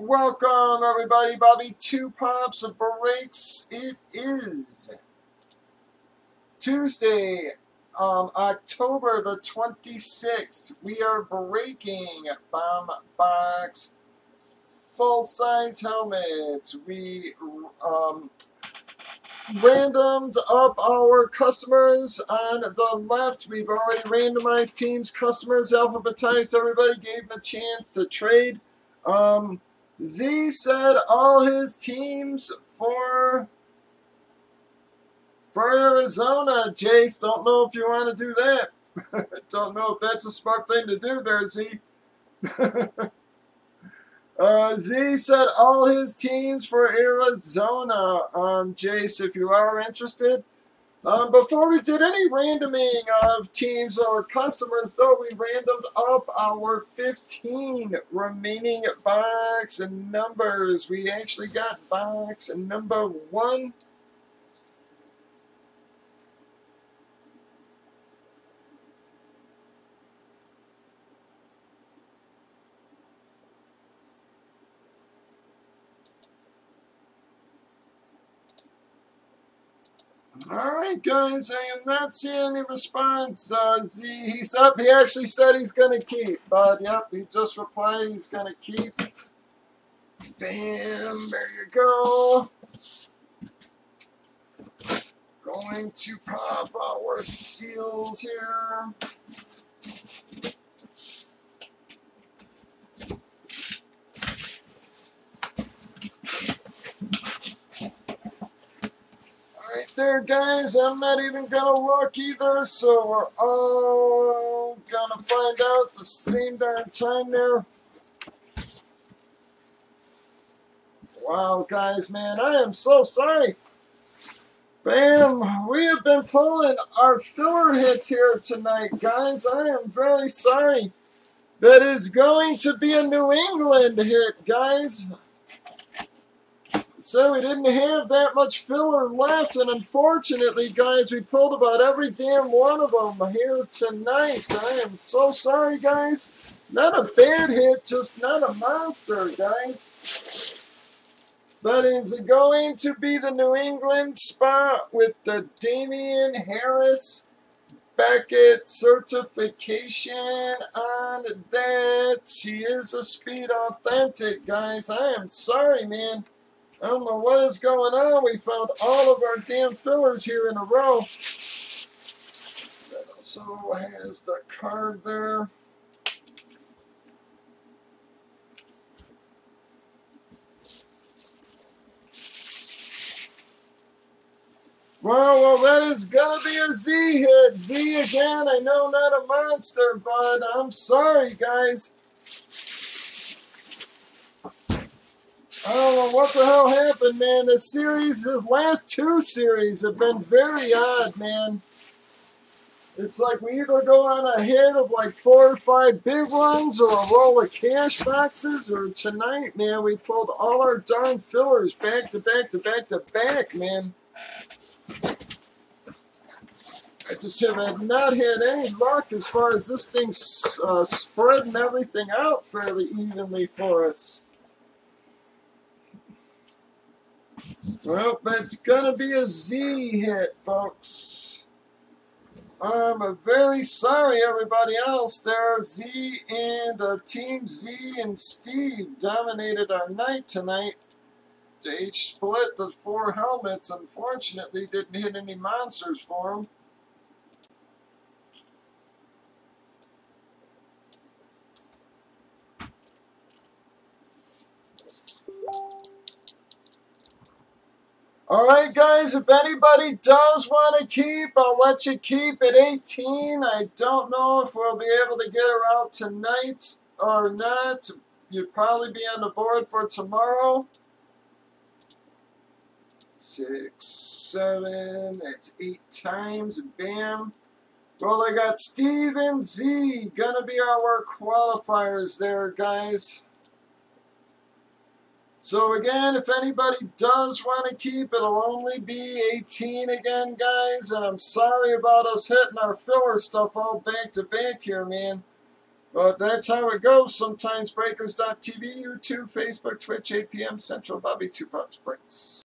Welcome, everybody. Bobby Two Pops of Breaks. It is Tuesday, um, October the 26th. We are breaking Bomb Box full-size helmets. We um, randomed up our customers on the left. We've already randomized teams, customers, alphabetized everybody, gave them a chance to trade. Um, Z said all his teams for for Arizona. Jace, don't know if you want to do that. don't know if that's a smart thing to do there, Z. uh, Z said all his teams for Arizona. Um, Jace, if you are interested, um, before we did any randoming of teams or customers, though, we randomed up our 15 remaining box and numbers. We actually got box number one. Alright guys, I am not seeing any response. Uh, Z, he's up. He actually said he's going to keep. But yep, he just replied he's going to keep. Bam, there you go. Going to pop our seals here. There, guys. I'm not even to look either, so we're all to find out the same darn time there. Wow, guys, man, I am so sorry. Bam, we have been pulling our filler hits here tonight, guys. I am very sorry. That is going to be a New England hit, guys. So we didn't have that much filler left, and unfortunately, guys, we pulled about every damn one of them here tonight. I am so sorry, guys. Not a bad hit, just not a monster, guys. But is going to be the New England spot with the Damien Harris Beckett certification on that. She is a speed authentic, guys. I am sorry, man. I don't know what is going on. We found all of our damn fillers here in a row. That also has the card there. Well, well, that is gonna be a Z hit. Z again. I know not a monster, but I'm sorry, guys. Don't know what the hell happened, man. The series, the last two series have been very odd, man. It's like we either go on a hit of like four or five big ones or a roll of cash boxes, or tonight, man, we pulled all our darn fillers back to back to back to back, man. I just have not had any luck as far as this thing uh, spreading everything out fairly evenly for us. Well, that's to be a Z hit, folks. I'm very sorry, everybody else there. Z and uh, Team Z and Steve dominated our night tonight. They split the four helmets. Unfortunately, didn't hit any monsters for them. Alright guys, if anybody does want to keep, I'll let you keep at 18. I don't know if we'll be able to get her out tonight or not. You'd probably be on the board for tomorrow. Six, seven, that's eight times, bam. Well, I got Steven Z, gonna be our qualifiers there, guys. So again, if anybody does want to keep, it'll only be 18 again, guys. And I'm sorry about us hitting our filler stuff all back to back here, man. But that's how it goes. Sometimes breakers.tv, YouTube, Facebook, Twitch, 8 p.m. Central, Bobby Two Pops Breaks.